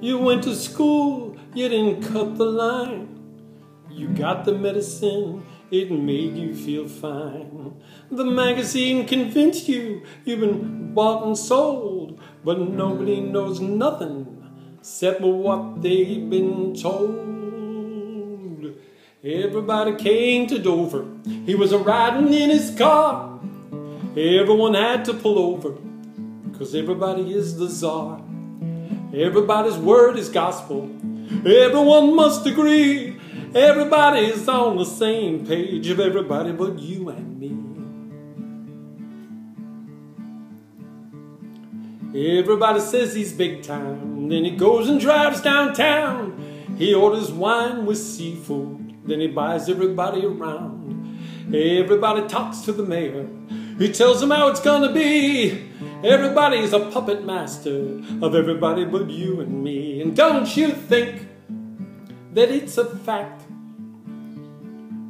You went to school, you didn't cut the line. You got the medicine, it made you feel fine. The magazine convinced you you've been bought and sold, but nobody knows nothing except what they've been told. Everybody came to Dover. He was riding in his car. Everyone had to pull over, cause everybody is the czar. Everybody's word is gospel. Everyone must agree. Everybody is on the same page of everybody but you and me. Everybody says he's big time. Then he goes and drives downtown. He orders wine with seafood. Then he buys everybody around. Everybody talks to the mayor. He tells them how it's gonna be. Everybody's a puppet master of everybody but you and me. And don't you think that it's a fact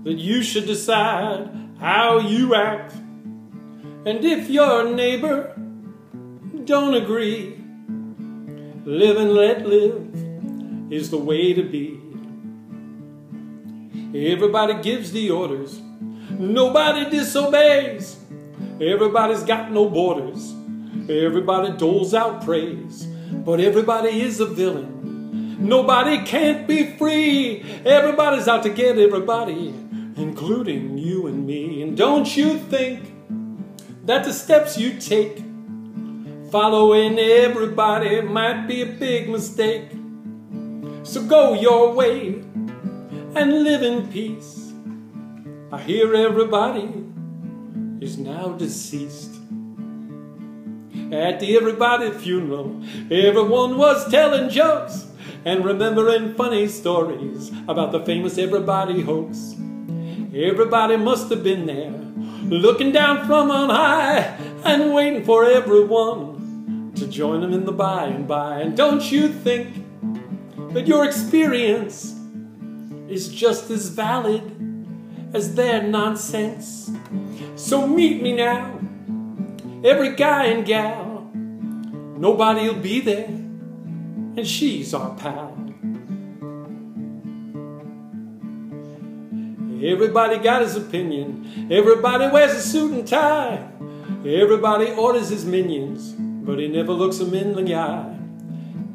that you should decide how you act? And if your neighbor don't agree, live and let live is the way to be. Everybody gives the orders, nobody disobeys. Everybody's got no borders. Everybody doles out praise. But everybody is a villain. Nobody can't be free. Everybody's out to get everybody, including you and me. And don't you think that the steps you take following everybody might be a big mistake? So go your way and live in peace. I hear everybody is now deceased. At the everybody funeral, everyone was telling jokes and remembering funny stories about the famous everybody hoax. Everybody must have been there, looking down from on high and waiting for everyone to join them in the by and by. And don't you think that your experience is just as valid as their nonsense? So meet me now, every guy and gal. Nobody'll be there, and she's our pal. Everybody got his opinion. Everybody wears a suit and tie. Everybody orders his minions, but he never looks them in the eye.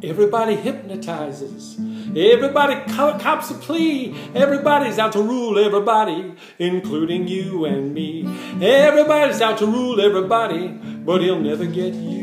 Everybody hypnotizes. Everybody cops a plea. Everybody's out to rule everybody, including you and me. Everybody's out to rule everybody, but he'll never get you.